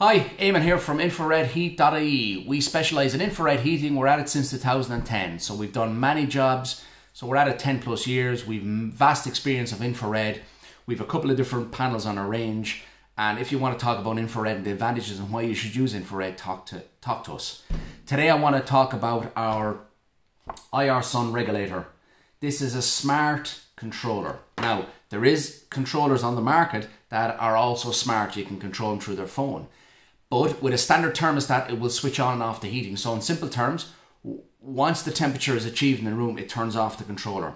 Hi, Eamon here from infraredheat.ie. We specialise in infrared heating. We're at it since 2010. So we've done many jobs. So we're at it 10 plus years. We've vast experience of infrared. We've a couple of different panels on our range. And if you want to talk about infrared and the advantages and why you should use infrared, talk to talk to us. Today I want to talk about our IR Sun regulator. This is a smart controller. Now, there is controllers on the market that are also smart. You can control them through their phone. But with a standard thermostat, it will switch on and off the heating. So in simple terms, once the temperature is achieved in the room, it turns off the controller.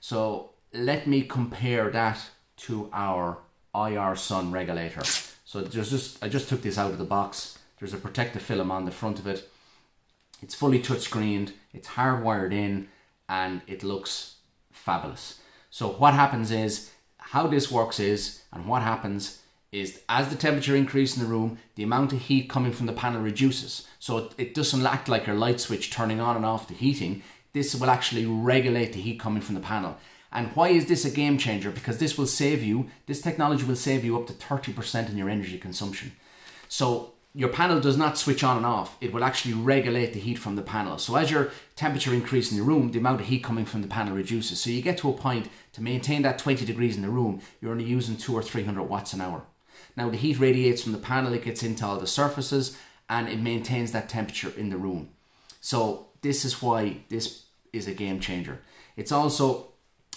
So let me compare that to our IR sun regulator. So there's just I just took this out of the box. There's a protective film on the front of it. It's fully touchscreened, it's hardwired in, and it looks fabulous. So what happens is how this works is, and what happens is as the temperature increases in the room, the amount of heat coming from the panel reduces. So it, doesn't act like your light switch turning on and off the heating. This will actually regulate the heat coming from the panel. And why is this a game changer? Because this will save you, this technology will save you up to 30% in your energy consumption. So your panel does not switch on and off. It will actually regulate the heat from the panel. So as your temperature increases in the room, the amount of heat coming from the panel reduces. So you get to a point to maintain that 20 degrees in the room, you're only using two or 300 watts an hour. Now the heat radiates from the panel, it gets into all the surfaces and it maintains that temperature in the room. So this is why this is a game changer. It's also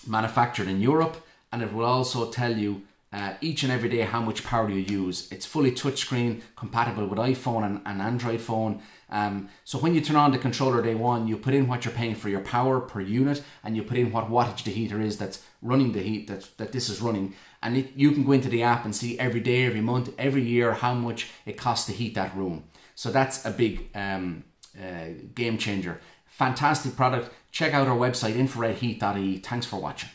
manufactured in Europe and it will also tell you uh, each and every day how much power you use. It's fully touchscreen, compatible with iPhone and, and Android phone. Um, so when you turn on the controller day one, you put in what you're paying for your power per unit, and you put in what wattage the heater is that's running the heat that that this is running, and it, you can go into the app and see every day, every month, every year how much it costs to heat that room. So that's a big um, uh, game changer. Fantastic product. Check out our website infraredheat.ie. Thanks for watching.